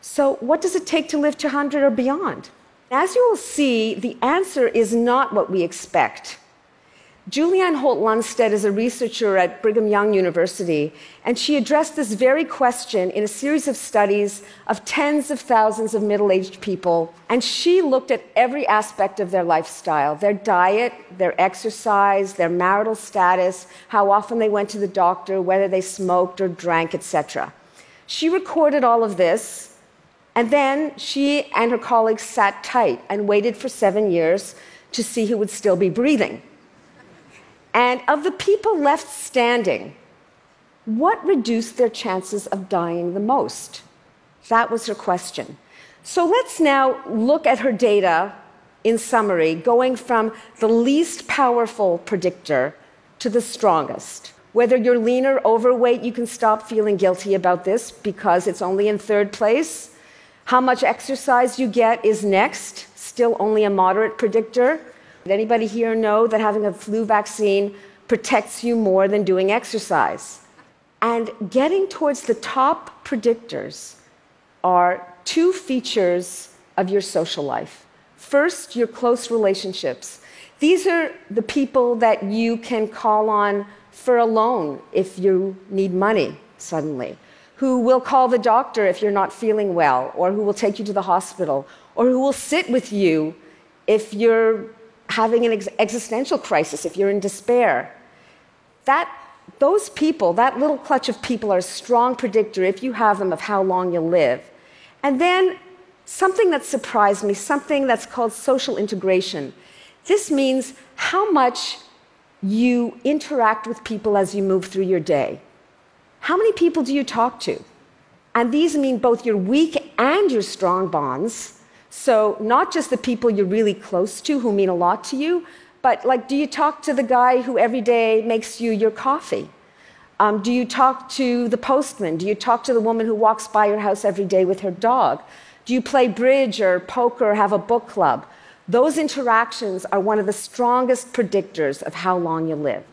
So, what does it take to live to 100 or beyond? As you will see, the answer is not what we expect. Julianne Holt Lunstad is a researcher at Brigham Young University, and she addressed this very question in a series of studies of tens of thousands of middle aged people. And she looked at every aspect of their lifestyle their diet, their exercise, their marital status, how often they went to the doctor, whether they smoked or drank, etc. She recorded all of this, and then she and her colleagues sat tight and waited for seven years to see who would still be breathing. And of the people left standing, what reduced their chances of dying the most? That was her question. So let's now look at her data in summary, going from the least powerful predictor to the strongest. Whether you're lean or overweight, you can stop feeling guilty about this because it's only in third place. How much exercise you get is next, still only a moderate predictor. Did anybody here know that having a flu vaccine protects you more than doing exercise? And getting towards the top predictors are two features of your social life. First, your close relationships. These are the people that you can call on for a loan if you need money suddenly, who will call the doctor if you're not feeling well, or who will take you to the hospital, or who will sit with you if you're having an ex- existential crisis, if you're in despair. That, those people, that little clutch of people, are a strong predictor, if you have them, of how long you'll live. And then something that surprised me, something that's called social integration. This means how much you interact with people as you move through your day. How many people do you talk to? And these mean both your weak and your strong bonds. So, not just the people you're really close to who mean a lot to you, but like, do you talk to the guy who every day makes you your coffee? Um, do you talk to the postman? Do you talk to the woman who walks by your house every day with her dog? Do you play bridge or poker or have a book club? Those interactions are one of the strongest predictors of how long you live.